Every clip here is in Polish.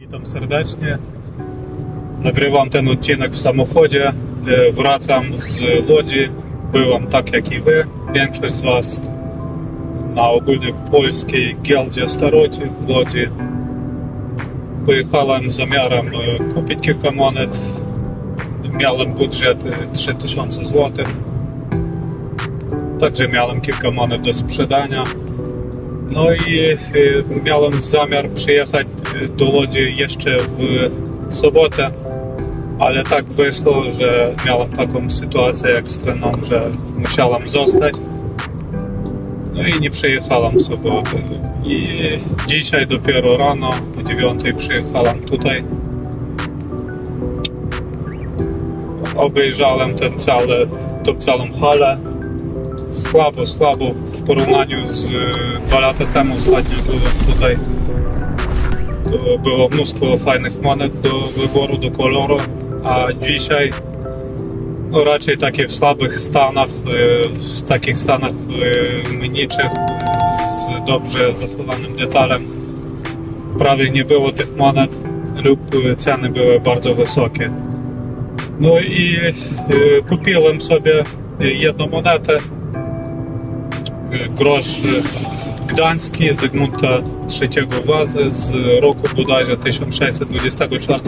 Witam serdecznie. Nagrywam ten odcinek w samochodzie. E, Wracam z Łodzi. Byłem tak jak i wy, większość z was na ogólnopolskiej giełdzie Staroci w Łodzi. Pojechałem z zamiarem e, kupić kilka monet. Miałem budżet e, 3000 zł. Także miałem kilka monet do sprzedania. No i e, miałem zamiar przyjechać e, do Łodzi jeszcze w sobotę, ale tak wyszło, że miałem taką sytuację ekstremalną, że musiałem zostać. No i nie przyjechałem w sobotę. I dzisiaj dopiero rano o 9 przyjechałem tutaj. Obejrzałem ten cały, tą całą halę słabo, słabo w porównaniu z e, dwa lata temu ostatnio byłem tutaj. To było mnóstwo fajnych monet do wyboru, do koloru, a dzisiaj no raczej takie w słabych stanach, e, w takich stanach e, mniczych z dobrze zachowanym detalem. Prawie nie było tych monet lub ceny były bardzo wysokie. No i kupiłem sobie jedną monetę grosz gdański Zygmunta III Wazy z roku bodajże 1624.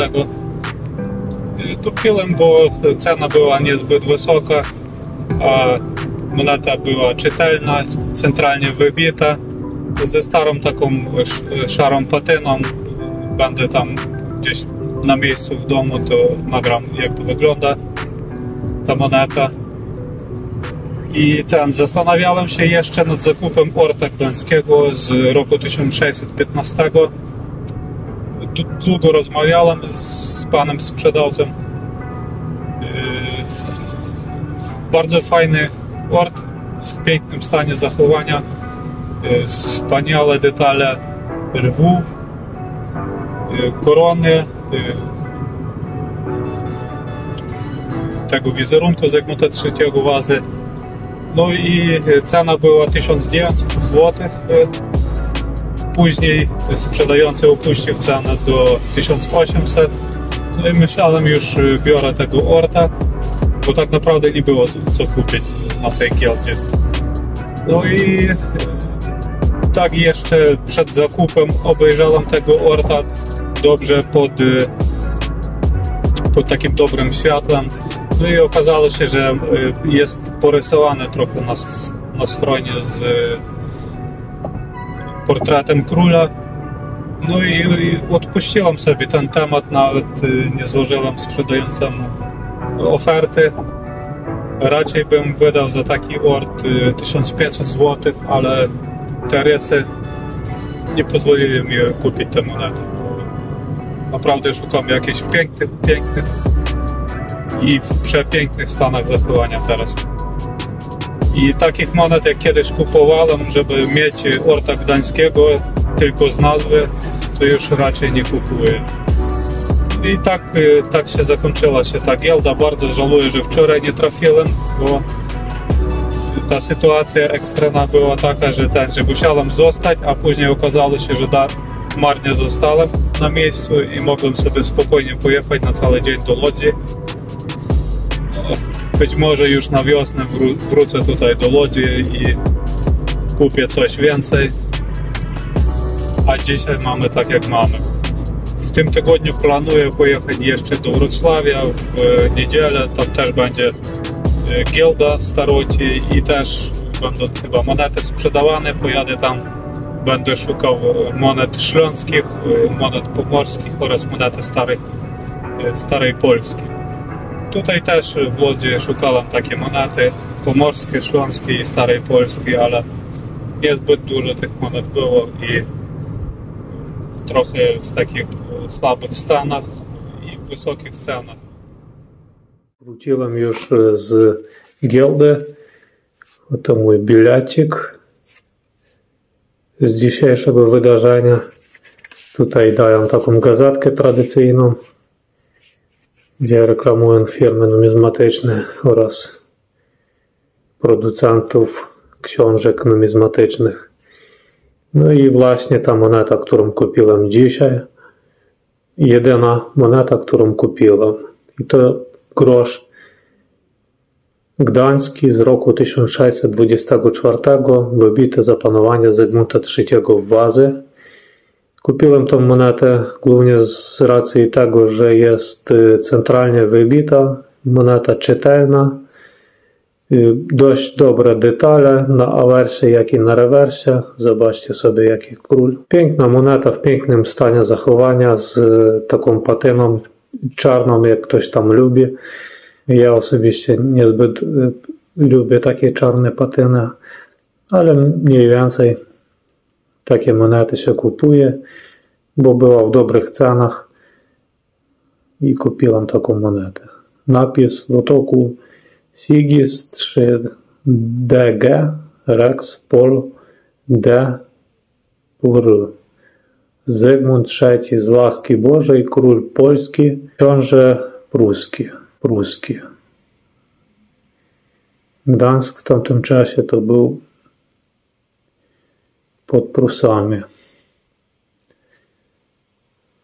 Kupiłem, bo cena była niezbyt wysoka, a moneta była czytelna, centralnie wybita, ze starą taką szarą patyną. Będę tam gdzieś na miejscu w domu, to nagram jak to wygląda ta moneta. I ten, zastanawiałem się jeszcze nad zakupem Orta Gdańskiego z roku 1615. Długo rozmawiałem z panem sprzedawcą. Bardzo fajny Ort, w pięknym stanie zachowania. Wspaniałe detale lwów, korony, tego wizerunku Zygmunta III Wazy. No i cena była 1900 zł. Później sprzedający opuścił cenę do 1800. No i myślałem już biorę tego orta, bo tak naprawdę nie było co kupić na tej giełdzie. No i tak jeszcze przed zakupem obejrzałem tego orta dobrze pod, pod takim dobrym światłem. No i okazało się, że jest porysowane trochę na, na stronie z portretem króla. No i, i odpuściłem sobie ten temat, nawet nie złożyłem sprzedającemu oferty. Raczej bym wydał za taki ort 1500 zł, ale te rysy nie pozwolili mi kupić tę monetę. Naprawdę szukam jakichś pięknych, pięknych i w przepięknych stanach zachowania teraz. I takich monet jak kiedyś kupowałem, żeby mieć Orta Gdańskiego tylko z nazwy, to już raczej nie kupuję. I tak, tak się zakończyła się ta giełda. Bardzo żałuję, że wczoraj nie trafiłem, bo ta sytuacja ekstremna była taka, że, ten, że musiałem zostać, a później okazało się, że da, marnie zostałem na miejscu i mogłem sobie spokojnie pojechać na cały dzień do Łodzi być może już na wiosnę wrócę tutaj do Łodzi i kupię coś więcej. A dzisiaj mamy tak jak mamy. W tym tygodniu planuję pojechać jeszcze do Wrocławia w niedzielę. Tam też będzie giełda staroci i też będą chyba monety sprzedawane. Pojadę tam, będę szukał monet śląskich, monet pomorskich oraz monety starej, starej Polski. Tutaj też w Łodzi szukałem takie monety pomorskie, śląskie i starej Polski, ale niezbyt dużo tych monet było i trochę w takich słabych stanach i w wysokich cenach. Wróciłem już z giełdy. Oto mój bilecik z dzisiejszego wydarzenia. Tutaj dają taką gazetkę tradycyjną gdzie reklamują firmy numizmatyczne oraz producentów książek numizmatycznych. No i właśnie ta moneta, którą kupiłem dzisiaj, jedyna moneta, którą kupiłem. I to grosz gdański z roku 1624, wybity za panowania Zygmunta III w Wazy. Kupiłem tą monetę głównie z racji tego, że jest centralnie wybita, moneta czytelna, dość dobre detale na awersie, jak i na rewersie. Zobaczcie sobie, jaki król. Piękna moneta w pięknym stanie zachowania z taką patyną czarną, jak ktoś tam lubi. Ja osobiście niezbyt lubię takie czarne patyny, ale mniej więcej takie monety się kupuje, bo była w dobrych cenach i kupiłem taką monetę. Napis w otoku Sigis 3DG Rex Pol D Pur Zygmunt III z łaski Bożej, król polski, książę pruski. pruski. Gdańsk w tamtym czasie to był pod Prusami.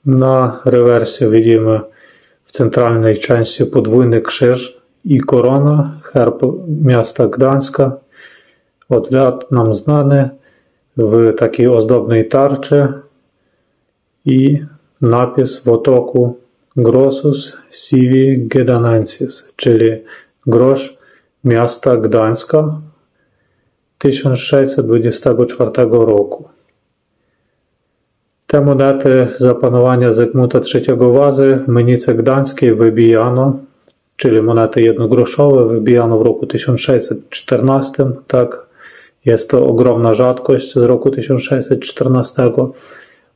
Na rewersie widzimy w centralnej części podwójny krzyż i korona, herb miasta Gdańska, od lat nam znany w takiej ozdobnej tarczy i napis w otoku Grossus Sivi Gedanensis, czyli grosz miasta Gdańska 1624 roku. Te monety za panowania Zygmunta III Wazy w Mynicy Gdańskiej wybijano, czyli monety jednogroszowe wybijano w roku 1614, tak, jest to ogromna rzadkość z roku 1614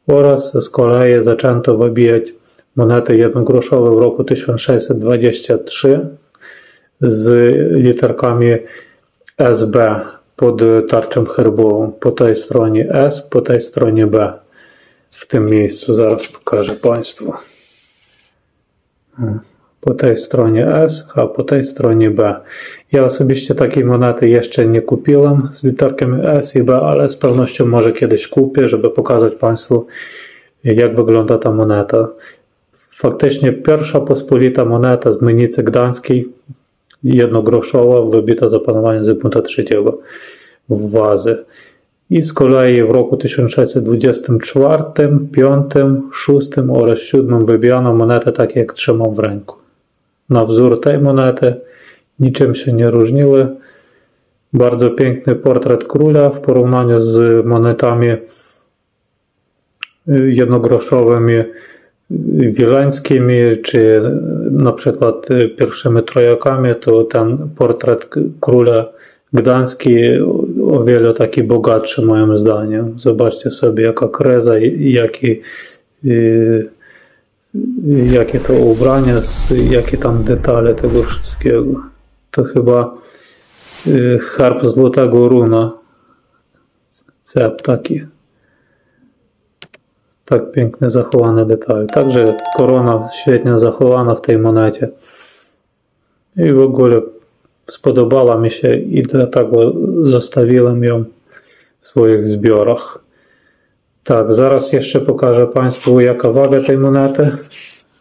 oraz z kolei zaczęto wybijać monety jednogroszowe w roku 1623 z literkami SB pod tarczą herbową. Po tej stronie S, po tej stronie B. W tym miejscu zaraz pokażę Państwu. Po tej stronie S, a po tej stronie B. Ja osobiście takiej monety jeszcze nie kupiłem z literkami S i B, ale z pewnością może kiedyś kupię, żeby pokazać Państwu, jak wygląda ta moneta. Faktycznie pierwsza pospolita moneta z Mynicy Gdańskiej, jednogroszowa, wybita za panowania Zygmunta III w Wazy. I z kolei w roku 1624, 5, 6 oraz 7 wybijano monety takie jak trzymam w ręku. Na wzór tej monety niczym się nie różniły. Bardzo piękny portret króla w porównaniu z monetami jednogroszowymi wileńskimi, czy na przykład pierwszymi trojakami, to ten portret króla gdański o wiele taki bogatszy moim zdaniem. Zobaczcie sobie jaka kreza i jaki, y, jakie to ubranie, jakie tam detale tego wszystkiego. To chyba y, harp złotego runa. Cep taki tak piękne zachowane detale. Także korona świetnie zachowana w tej monecie. I w ogóle spodobała mi się i dlatego zostawiłem ją w swoich zbiorach. Tak, zaraz jeszcze pokażę Państwu jaka waga tej monety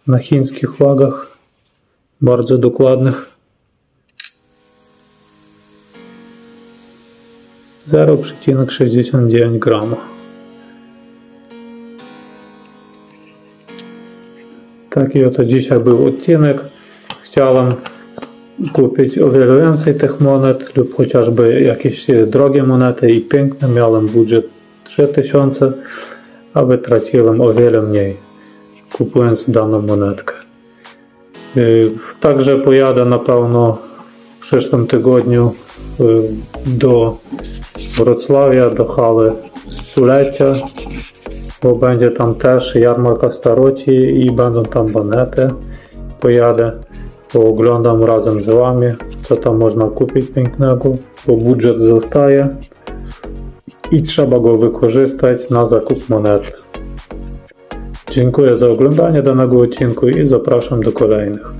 na chińskich wagach. Bardzo dokładnych. 0,69 grama. Taki oto dzisiaj był odcinek. Chciałem kupić o wiele więcej tych monet lub chociażby jakieś drogie monety i piękne. Miałem budżet 3000, a wytraciłem o wiele mniej kupując daną monetkę. Y, także pojadę na pewno w przyszłym tygodniu y, do Wrocławia, do hali stulecia bo będzie tam też jarmarka staroci i będą tam banety. Pojadę, pooglądam razem z Wami, co tam można kupić pięknego, bo budżet zostaje i trzeba go wykorzystać na zakup monet. Dziękuję za oglądanie danego odcinku i zapraszam do kolejnych.